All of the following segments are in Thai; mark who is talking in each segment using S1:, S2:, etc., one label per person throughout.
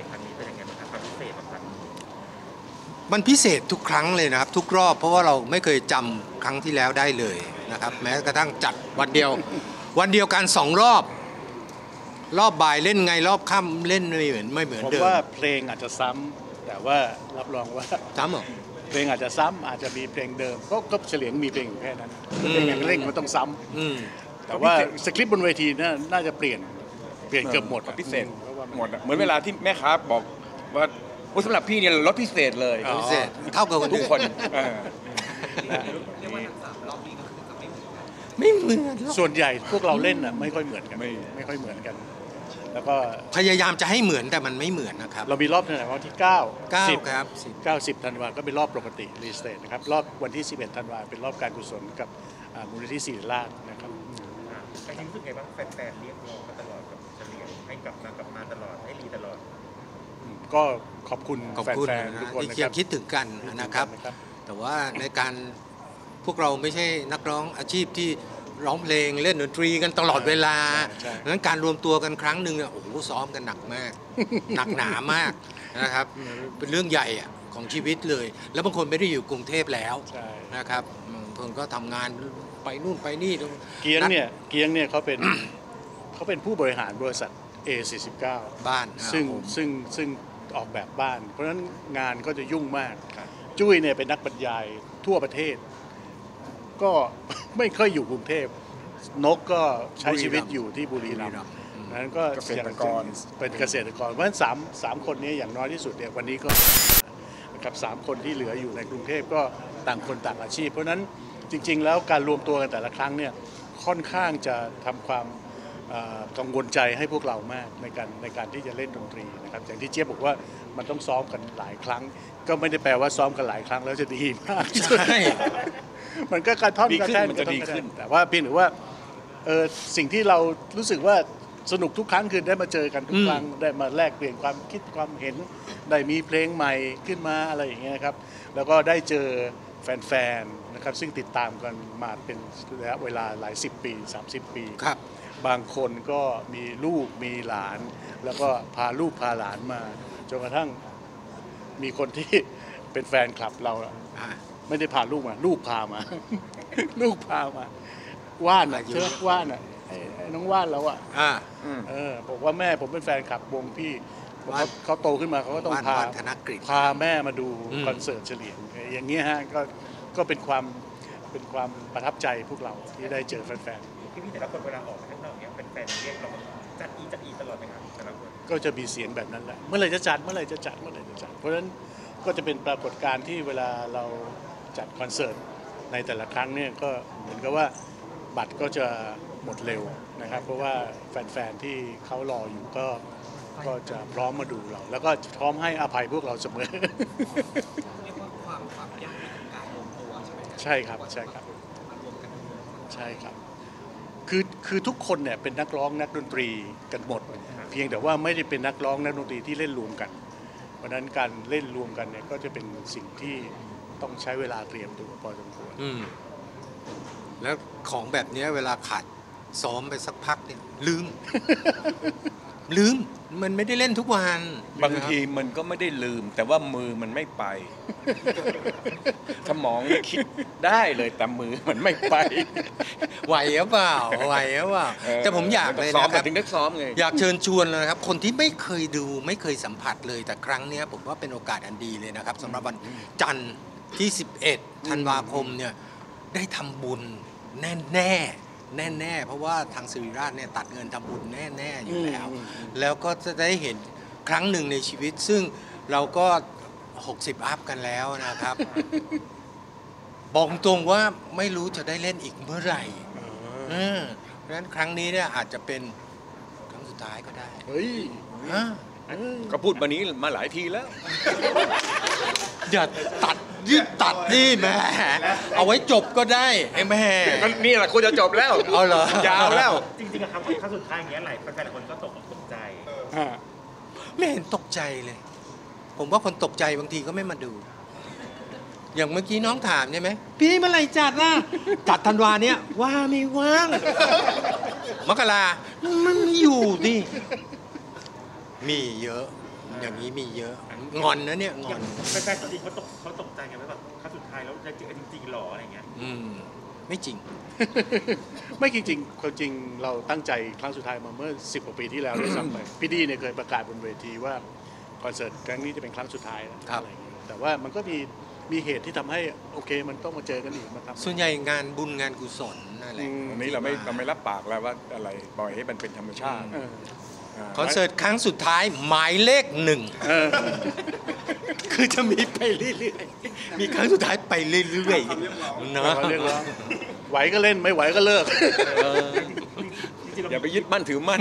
S1: ษครั้งนี้เป็นยังไงบ้างครับความพิเศษของครั้งนี้
S2: มันพิเศษทุกครั้งเลยนะครับ ทุกรอบเพราะว่าเราไม่เคยจำครั้งที่แล้วได้เลยนะครับ แม้กระทั่งจัดวันเดียว วันเดียวกันสองรอบ รอบบ่ายเล่นไงรอบค่ำเล่นไม่เหมือนไม่เหมือน
S3: ผม
S2: เดิม
S3: ว่าเพลงอาจจะซ้ำแต่ว่ารับรองว่า
S2: จำเหรอ
S3: เพลงอาจจะซ้ำอาจจะมีเพลงเดิมก็ก็เฉลียงมีเพลงอยู่แค่นั้น
S2: อืม
S3: เพลงอย่างเร่งมันต้องซ้ำ
S2: อืม
S3: แต่ว่าสคริปต์บนเวทีน่าน่าจะเปลี่ยนเปลี่ยนเกือบหมด
S4: พิเศษ
S3: พราะว่ามัน
S4: หมดอะเหมือนเวลาที่แม่ค้าบอกว่าโอ้สำหรับพี่เนี่ยรถพิเศษเลย
S3: อ๋อ
S2: พิเศษเท่ากับคน
S4: ทุก
S2: อื่
S4: คนเออ
S2: ไม่เหมือนหรอก
S3: ส่วนใหญ่พวกเราเล่นน่ะไม่ค่อยเหมือนกันไม่ค่อยเหมือนกัน แล้วก็
S2: พยายามจะให้เหมือนแต่มันไม่เหมือนนะครับ
S3: เรามีรอบไหนวันที่9
S2: เก้า
S3: 10
S2: ครับ
S3: 9 10ธันวาก็เป็นรอบปกติรีสเตทนะครับรอบวันที่ 11ธันวาเป็นรอบการกุศลกับอ่ามูลนิธิศิริราชนะครับ
S1: อ่าแต่จริงๆรู้สึกไงบ้างแฟนๆเรียกร้องมาตลอดกับเฉลียงให้กลับมากลับมาตลอดให้รีตลอด
S3: ก็ขอบคุณ
S2: ขอบคุณ
S3: แฟน
S2: นะ
S3: ๆทุกคน
S2: ที่
S3: นะค
S2: ยั
S3: รับ
S2: งคิดถึงกันนะครับ
S3: นะครับ
S2: แต่ว่าในการพวกเราไม่ใช่นักร้องอาชีพที่ร้องเพลงเล่นดนตรีกันตลอดเวลา
S3: ใช่
S2: ดังนั้นการรวมตัวกันครั้งหนึ่งเนี่ยโอ้โหซ้อมกันหนักมาก หนักหนามากนะครับ เป็นเรื่องใหญ่อะของชีวิตเลย แล้วบางคนไม่ได้อยู่กรุงเทพแล้ว
S3: ใช่
S2: นะครับบางคนก็ทำงานไปนู่นไปนี่
S3: เกียงเนี่ยเกียงเนี่ยเขาเป็น เขาเป็นผู้บริหารบริษัท A49
S2: บ้าน
S3: ซึ่ง
S2: อ่าผม
S3: ซึ่งซึ่ง ออกแบบบ้าน เพราะฉะนั้นงานก็จะยุ่งมาก
S4: ครับ
S3: จุ้ยเนี่ยเป็นนักบรรยายทั่วประเทศ ก็ไม่ค่อยอยู่กรุงเทพนกก็ใช้ชีวิตอยู่ที่บุรีรัมย์นั้นก็
S4: เกษตรกร
S3: เป็นเกษตรกร เพราะฉะนั้นสามสามคนนี้อย่างน้อยที่สุดเนี่ยวันนี้ก็นะครับสามคนที่เหลืออยู่ในกรุงเทพก็ต่างคนต่างอาชีพ เพราะฉะนั้นจริง ๆ แล้วการรวมตัวกันแต่ละครั้งเนี่ยค่อนข้างจะทำความเอ่อ กังวลใจให้พวกเรามากในการในการที่จะเล่นดนตรีนะครับอย่างที่เจี๊ยบบอกว่ามันต้องซ้อมกันหลายครั้ง ก็ไม่ได้แปลว่าซ้อมกันหลายครั้งแล้วจะดีมาก
S2: ใช่
S3: มันก็กระท่อน
S4: ดี
S3: กระ
S4: ขึ้น
S3: แท่น
S4: มันจะดีขึ้น
S3: กรท่อกระแท่แต่ว่าเพียงแต่ว่าเออสิ่งที่เรารู้สึกว่าสนุกทุกครั้งคือได้มาเจอกันทุก
S2: อืม
S3: ครั้งได้มาแลกเปลี่ยนความคิดความเห็น ได้มีเพลงใหม่ขึ้นมาอะไรอย่างเงี้ยครับ แล้วก็ได้เจอแฟนๆนะครับซึ่งติดตามกันมาเป็นระยะเวลาหลายสิบปี 30 ปี
S2: ครับ
S3: บางคนก็มีลูกมีหลาน แล้วก็พาลูกพาหลานมาจนกระทั่งมีคนที่เป็นแฟนคลับเราอะ
S2: อ่า
S3: ไม่ได้พาลูกมา ลูกพามา ลูกพามา ว่านอะ
S2: อายุ
S3: เชิญว่านอะไอ้ไอ้น้องว่านเราอะ
S2: อ่า
S4: อืม
S3: เออบอกว่าแม่ผมเป็นแฟนคลับวงพี่บอก
S2: ว่าน
S3: เขาเขาโตขึ้นมาเขาก็ต้อง
S2: ว่าน
S3: พา
S2: ว่านธนกฤษ
S3: พาแม่มาดู
S2: อืม
S3: คอนเสิร์ตเฉลี่ยงอย่างเงี้ยฮะก็ก็เป็นความเป็นความประทับใจพวกเราที่ได้เจอแฟน
S1: พี่พี่แต่ละคนเวลาออกมาข้างนอกเนี่ยแฟนๆเรียกร้องจัดอีจัดอีตลอดไหมครับแต่ละคน
S3: ๆก็จะมีเสียงแบบนั้นแหละ เมื่อไหร่จะจัด เมื่อไหร่จะจัด เมื่อไหร่จะจัด เพราะฉะนั้นก็จะเป็นปรากฏการณ์ที่เวลาเราจัดคอนเสิร์ตในแต่ละครั้งเนี่ยก็เหมือนกับว่าบัตรก็จะหมดเร็วนะครับ เพราะว่าแฟนๆที่เขารออยู่ก็ก็จะพร้อมมาดูเรา แล้วก็พร้อมให้อภัยพวกเราเสมอ
S5: เรียกว่าความความยากในการรวมตัวใช่ไหม
S3: ใช่ครับใช่ครับ
S5: มารวมกัน
S3: ใช่ครับ คือคือทุกคนเนี่ยเป็นนักร้องนักดนตรีกันหมด เพียงแต่ว่าไม่ได้เป็นนักร้องนักดนตรีที่เล่นรวมกัน เพราะฉะนั้นการเล่นรวมกันเนี่ยก็จะเป็นสิ่งที่ต้องใช้เวลาเตรียมตัวพอสมควร
S2: อืมแล้วของแบบเนี้ยเวลาขาดซ้อมไปสักพักเนี่ยลืม ลืมมันไม่ได้เล่นทุกวัน
S4: บางทีมันก็ไม่ได้ลืม แต่ว่ามือมันไม่ไปสมองเนี่ยคิดได้เลยแต่มือมันไม่ไป
S2: ไหวหรือเปล่าไหวหรือเปล่า
S4: เออ
S2: แต่ผมอยากเลย
S4: ซ้อม
S2: นะครับ
S4: ถึงได้ซ้อมไง
S2: อยากเชิญชวนเลยนะครับ คนที่ไม่เคยดูไม่เคยสัมผัสเลยแต่ครั้งเนี้ยผมว่าเป็นโอกาสอันดีเลยนะครับสำหรับวันจันทร์ที่ 11 ธันวาคมเนี่ยได้ทำบุญแน่แน่ แน่แน่ๆ เพราะว่าทางสิริราชเนี่ยตัดเงินทำบุญแน่แน่ๆอยู่แล้ว
S3: อืม
S2: แล้วก็จะได้เห็นครั้งหนึ่งในชีวิต ซึ่งเราก็ 60 อัพกันแล้วนะครับ บอกตรงว่าไม่รู้จะได้เล่นอีกเมื่อไหร่เออเพราะฉะนั้นครั้งนี้เนี่ยอาจจะเป็นครั้งสุดท้ายก็ได้
S3: เฮ้ย
S2: ฮะ
S4: ก็พูดมานี้มาหลายทีแล้ว
S2: อย่าตัด ยืดตัดนี่แหม่เอาไว้จบก็ได้ไอ้แม่
S4: ก็นี่แหละควรจะจบแล้ว
S2: เอาเหรอ
S4: ยาวแล้ว
S1: จริงๆอะครั้งครั้งสุดท้ายอย่างเงี้ยหลายแฟนๆหลายคนก็ตกอกตกใจ
S2: ไม่เห็นตกใจเลย ผมว่าคนตกใจบางทีก็ไม่มาดู อย่างเมื่อกี้น้องถามใช่ไหมพี่เมื่อไหร่จัดล่ะจัดธันวาเนี้ยว่าไม่ว่าง มกรามันไม่อยู่ดิมีเยอะ อย่างนี้มีเยอะ งอนนะเนี่ย งอน
S1: แฟนๆจริงๆเขาตกเขาตกใจไงว่าแบบครั้งสุดท้ายแล้วจะเจอกันจริงๆหรออะไรเงี้ย
S2: อืม ไม่จริง
S3: ไม่จริงๆความจริงเราตั้งใจครั้งสุดท้ายมาเมื่อ10กว่าปีที่แล้วด้วยซ้ำไปพี่ดีเนี่ยเคยประกาศบนเวทีว่าคอนเสิร์ตครั้งนี้จะเป็นครั้งสุดท้ายนะครับอะไรอย่างเงี้ยแต่ว่ามันก็มีมีเหตุที่ทำให้โอเคมันต้องมาเจอกันอีกนะครับ
S2: ส่วนใหญ่งานบุญงานกุศลอะไร
S3: อืม
S4: อันนี้เราไม่เราไม่รับปากแล้วว่าอะไรปล่อยให้มันเป็นธรรมชาติ
S3: เออา
S2: คอนเสิร์ตครั้งสุดท้ายหมายเลขหนึ่ง
S3: เออ
S2: คือจะมีไปเรื่อยๆ มีครั้งสุดท้ายไปเรื่อยๆนะ
S3: ขอเรียกร้องไหวก็เล่นไม่ไหวก็เลิก
S2: เออ
S1: จริงๆเรา
S4: อย่าไปยึดมั่นถือมั่น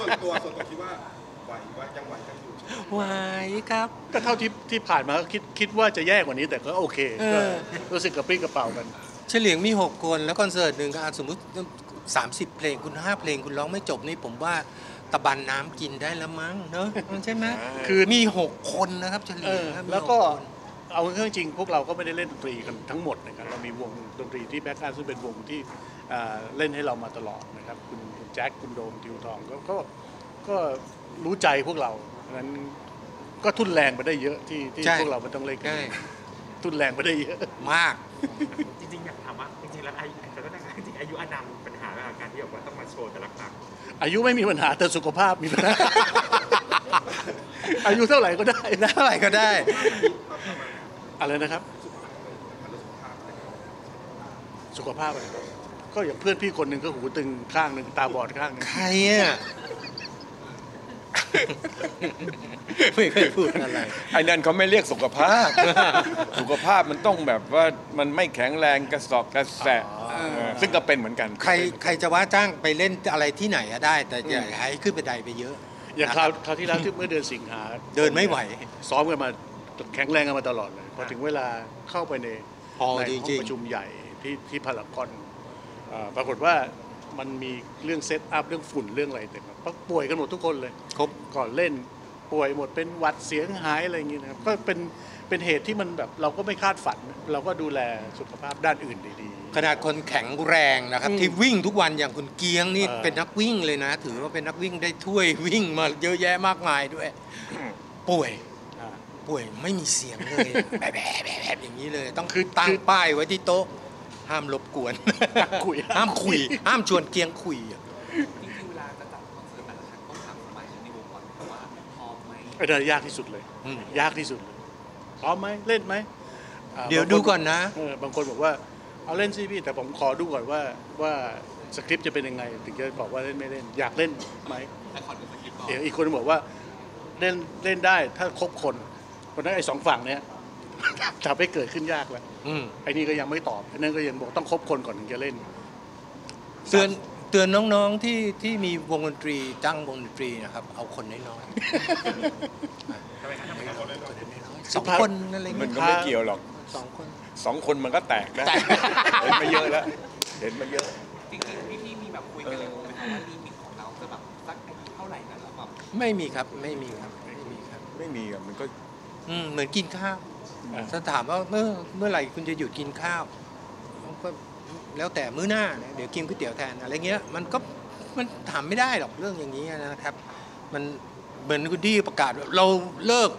S6: ส่วนตัวส่วนตัวคิดว่าไหวว่ายังไหวกันอยู่
S2: ไหวครับ
S3: ก็เท่าที่ที่ผ่านมาก็คิดคิดว่าจะแย่กว่านี้แต่ก็โอเค
S2: เอ
S3: ก็
S2: อ
S3: รู้สึกกระปรี้กระเป๋ากัน
S2: เฉลียงมี 6 คนแล้วคอนเสิร์ตหนึ่งก็อะสมมุติ 30 เพลงคุณ 5 เพลงคุณร้องไม่จบนี่ผมว่า ตะบันน้ำกินได้แล้วมั้งเนอะใช่ไหม
S3: คือ
S2: มี6คนนะครับเฉ
S3: เอ
S2: ลียง
S3: อ
S2: ครับมี
S3: แล้วก็
S2: หคน
S3: เอาเข้าจริงๆพวกเราก็ไม่ได้เล่นดนตรีกันทั้งหมดนะครับเรามีวงดนตรีที่แบ็คอัพซึ่งเป็นวงที่อ่าเล่นให้เรามาตลอดนะครับคุณคุณแจ็คคุณโดมทิวทองก็ก็ก็รู้ใจพวกเราเพราะฉะนั้นก็ทุนแรงไปได้เยอะที่ที่
S2: ใช่
S3: พวกเรามันต้องเล่นกัน
S2: ใช่
S3: ทุนแรงไปได้เยอะ
S2: มาก
S1: จริงๆอยากถามว่าจริงๆแล้วอายุแต่ก็ได้จริงๆอายุอานามมีปัญหาเรื่อง การที่แบบว่าต้องมาโชว์แต่ละครั้ง
S3: อายุไม่มีปัญหาแต่สุขภาพมีปัญหา อายุเท่าไหร่ก็ได้นะ
S2: เท่าไหร่ก็ได้
S3: อะไรนะครับ สุขภาพอะไรก็อย่างเพื่อนพี่คนหนึ่งก็หูตึงข้างหนึ่งตาบอดข้างหนึ่ง
S2: ใครอะ ไม่เคยพูดอะไร
S4: ไอ้นั่นเขาไม่เรียกสุขภาพ สุขภาพมันต้องแบบว่ามันไม่แข็งแรงกระสอบกระแสะเออซึ่งก็เป็นเหมือนกัน
S2: ใครใครจะว่าจ้างไปเล่นอะไรที่ไหนอะได้ แต่อย่าให้ขึ้นไปไดไปเยอะ
S3: อย่างคราวคราวที่แล้วที่เมื่อเดือนสิงหา
S2: เดินไม่ไหว
S3: ซ้อมกันมาแข็งแรงกันมาตลอดเลยพอถึงเวลาเข้าไปใน
S2: พอ
S3: ใน
S2: จ
S3: ห้อง
S2: ริง
S3: ประชุมใหญ่ที่ที่พารากอนเอ่อปรากฏว่า มันมีเรื่องเซตอัพเรื่องฝุ่นเรื่องอะไรเต็มไปหมดป่วยกันหมดทุกคนเลย
S2: ๆครบ
S3: ก่อนเล่นป่วยหมดเป็นหวัดเสียงหายอะไรอย่างเงี้ยนะครับก็เป็นเป็นเหตุที่มันแบบเราก็ไม่คาดฝัน เราก็ดูแลสุขภาพด้านอื่นดี
S2: ขนาดคนแข็งแรงนะครับ
S3: อืม
S2: ที่วิ่งทุกวันอย่างคุณเกียงนี่
S3: เออ
S2: เป็นนักวิ่งเลยนะ ถือว่าเป็นนักวิ่งได้ถ้วยวิ่งมาเยอะแยะมากมายด้วย ป่วย
S3: ๆอ่า
S2: ป่วยไม่มีเสียงเลยแบบแบบแบบแบบอย่างนี้เลย ต้อง
S3: คือ
S2: ตั้ง
S3: คือ
S2: ป้ายไว้ที่โต๊ะ ห้ามรบกวน
S3: คุย
S2: ห้ามคุย ห้ามชวนเกียงคุยอะ
S5: จริงๆเวลาจะจัดคอนเสิร์ตแต่ละครั้งต้องถามสมาชิกในวงก่อนเพราะว่าพร้อมไหม
S3: ไอ้นั่นยากที่สุดเลย
S2: อืม
S3: ยากที่สุดเลยพร้อมไหมเล่นไหมอ่า
S2: เดี๋ยว
S3: บางค
S2: ดูก่อนนะ
S3: เออบางคนบอกว่าเอาเล่นสิพี่แต่ผมขอดูก่อนว่าว่าสคริปต์จะเป็นยังไง ถึงจะบอกว่าเล่นไม่เล่น อยากเล่นไหม
S5: และขอดูสคริปต์ก่อน
S3: เดี๋ยวอีกคนบอกว่าเล่นเล่นได้ถ้าครบคนเพราะฉะนั้นไอ้สองฝั่งเนี้ย ทำให้เกิดขึ้นยากแล้ว
S2: อืม
S3: ไอ้นี่ก็ยังไม่ตอบไอ้นั่นก็ยังบอกต้องครบคนก่อนถึงจะเล่น
S2: เตือนเตือนน้องๆที่ที่มีวงดนตรีตั้งวงดนตรีนะครับ เอาคนน้อย
S1: ทำไมครับทำไมครับ
S2: ๆสองคนอะไร
S4: มัน
S2: เงี้ย
S4: ก็ไม่เกี่ยวหรอก
S2: สองคน
S4: สองคนมันก็แตกได้
S2: แตก
S4: เห็นมาเยอะแล้ว เห็นมาเยอะ
S5: จริงๆพี่ๆมีแบบคุยกันเลยไหมคะว่าลิมิตของเราจะแบบสักอายุเท่าไหร่นะแล้วแบบ
S2: ไม่มีครับไม่มีครับไม่มีครับ
S4: ไม่มีอะมันก็
S2: อืมเหมือนกินข้าว
S3: อ่า
S2: ถ้าถามว่าเมื่อเมื่อไหร่คุณจะหยุดกินข้าวก็แล้วแต่มื้อหน้านะเดี๋ยวกินก๋วยเตี๋ยวแทนอะไรเงี้ยมันก็มันถามไม่ได้หรอกเรื่องอย่างนี้นะครับ มันเหมือนคุณดี้ประกาศว่าเราเลิก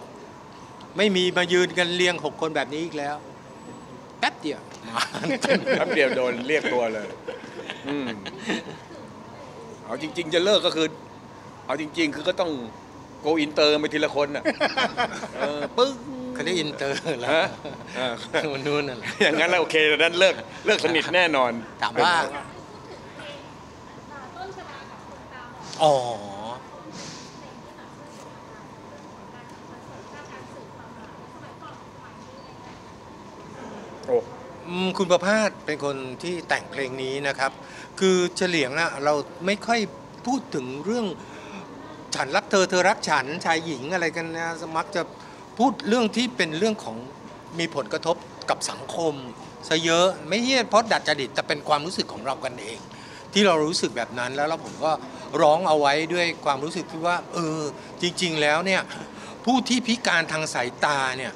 S2: ไม่มีมายืนกันเรียงหกคนแบบนี้อีกแล้วแป๊บเดียวมา
S4: แป๊บเดียวโดนเรียกตัวเลยอืมเอาจริง ๆ จะเลิกก็คือ เอาจริง ๆ คือก็ต้องโกอินเตอร์ไปทีละคนน่ะเออปึ้ง
S2: เขาเรียกอินเตอร์แล้ว
S4: ฮะอ่า
S2: คนนู้นน่ะแหละ
S4: อย่างนั้นแล้วโอเคแต่นั้นเลิกเลิกสนิทแน่นอน
S2: ถามว่าอ๋อ
S4: โอ้
S2: อืมคุณประภาสเป็นคนที่แต่งเพลงนี้นะครับ คือเฉลียงอะเราไม่ค่อยพูดถึงเรื่อง ฉันรักเธอเธอรักฉันชายหญิงอะไรกันนะมักจะ พูดเรื่องที่เป็นเรื่องของมีผลกระทบกับสังคมซะเยอะไม่ใช่เพราะดัดจริตแต่เป็นความรู้สึกของเรากันเอง ที่เรารู้สึกแบบนั้นแล้วแล้วผมก็ร้องเอาไว้ด้วยความรู้สึกที่ว่า เออ จริง ๆ แล้วเนี่ยผู้ที่พิการทางสายตาเนี่ย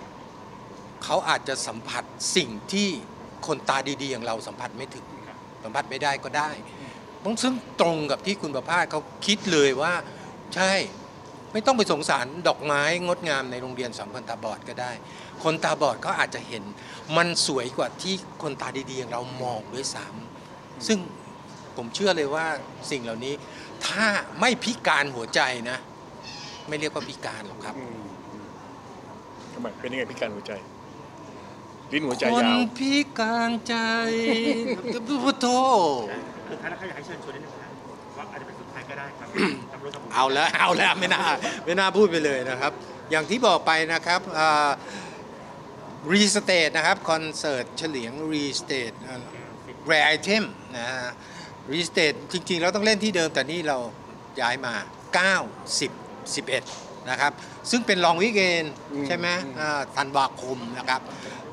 S2: เขาอาจจะสัมผัสสิ่งที่คนตาดีๆ อย่างเราสัมผัสไม่ถึงสัมผัสไม่ได้ก็ได้ต้องซึ่งตรงกับที่คุณประภาสเขาคิดเลยว่า ใช่ ไม่ต้องไปสงสารดอกไม้งดงามในโรงเรียนสอนคนตาบอดก็ได้ คนตาบอดก็อาจจะเห็น มันสวยกว่าที่คนตาดีๆอย่างเรามองด้วยซ้ำซึ่งผมเชื่อเลยว่าสิ่งเหล่านี้ ถ้าไม่พิการหัวใจนะ ไม่เรียกว่าพิการหรอกครับ
S3: อืมอืมทำไมเป็นยังไงพิการหัวใจลิ้นหัวใจ
S2: คน
S3: ยาว
S2: พิการใจพุทโธ
S1: คือท้ายแล้วเขาอยากให้เชิญชวนนิดนึงนะ ว่าอาจจะเป็นสุดท้ายก็ได้ครับทำรถทำบุญ
S2: เอาแล้วเอาแล้วไม่น่าไม่น่าพูดไปเลยนะครับ อย่างที่บอกไปนะครับ restage นะครับคอนเสิร์ตเฉลียง restage rare item นะฮะ restage จริงๆ เราต้องเล่นที่เดิมแต่นี่เราย้ายมา 9 10 11 นะครับ ซึ่งเป็น long weekend อื
S3: ม
S2: ใช่ไหม
S3: อืม
S2: อ่าธันวาคมนะครับ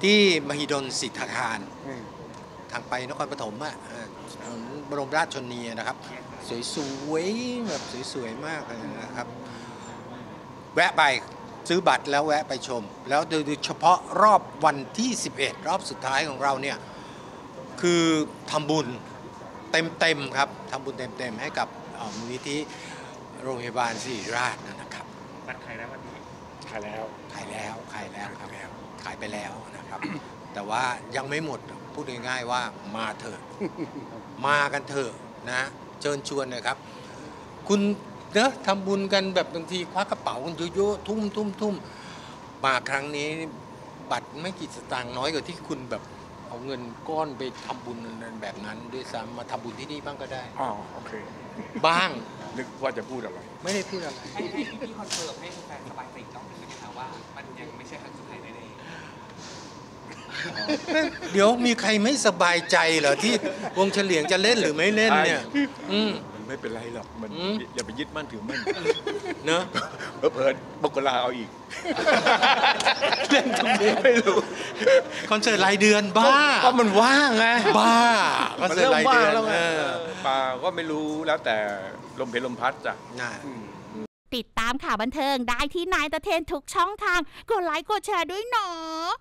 S2: ที่มหิดลสิทธาคาร
S3: อืม
S2: ทางไปนครปฐมอะเอ่อถนนบรมราชชนนีนะครับ สวยๆแบบสวยๆมากเลยนะครับ แวะไปซื้อบัตรแล้วแวะไปชม แล้วโดยเฉพาะรอบวันที่ 11 รอบสุดท้ายของเราเนี่ย คือทำบุญเต็มๆครับทำบุญเต็มๆ ให้กับเอ่อมูลนิธิโรงพยาบาลศิริราชนะครับ
S1: บัตรขายแล้ววันนี้
S3: ขายแล้ว
S2: ขายแล้วขายแล้วครับขายไปแล้วนะครับ แต่ว่ายังไม่หมดพูดง่ายๆว่ามาเถอะ มากันเถอะนะเชิญชวนเลยครับ คุณเนอะทำบุญกันแบบบางทีคว้ากระเป๋ากันเยอะๆทุ่มทุ่มทุ่มมาครั้งนี้บัตรไม่กี่สตางค์น้อยกว่าที่คุณแบบเอาเงินก้อนไปทำบุญแบบนั้นด้วยซ้ำมาทำบุญที่นี่บ้างก็ได้
S3: อ๋อโอเค
S2: บ้าง
S4: นึกว่าจะพูดอะไร
S2: ไม่ได้พูดอะไร
S5: ให้ให้พี่ๆ confirm ให้แฟนๆสบายใจอีกรอบหนึ่งนะคะว่า มันยังไม่ใช่ครั้งสุดท้ายแน่
S2: เดี๋ยวมีใครไม่สบายใจเหรอที่วงเฉลียงจะเล่นหรือไม่เล่นเนี่ย อืม
S4: มันไม่เป็นไรหรอกมัน
S2: อืม
S4: อย่าไปยึดมั่นถือมั่น
S2: เนอะ
S4: เผลอๆมกราเอาอีก
S2: เล่นตรงนี้
S4: ไม่รู้
S2: คอนเสิร์ตรายเดือนบ้า
S4: ก็มันว่างไง
S2: บ้าคอน
S4: มัน
S2: เสิร์ต
S4: เริ่ม
S2: ราย
S4: ว่า
S2: เดื
S4: ง
S2: อน
S4: แล้วไง
S2: เออ
S4: ป่าก็ไม่รู้แล้วแต่ลมเพลลมพัดจ้ะ
S2: น่ะ
S7: ติดตามข่าวบันเทิงได้ที่นายตะเทนทุกช่องทาง กดไลค์กดแชร์ด้วยเนาะ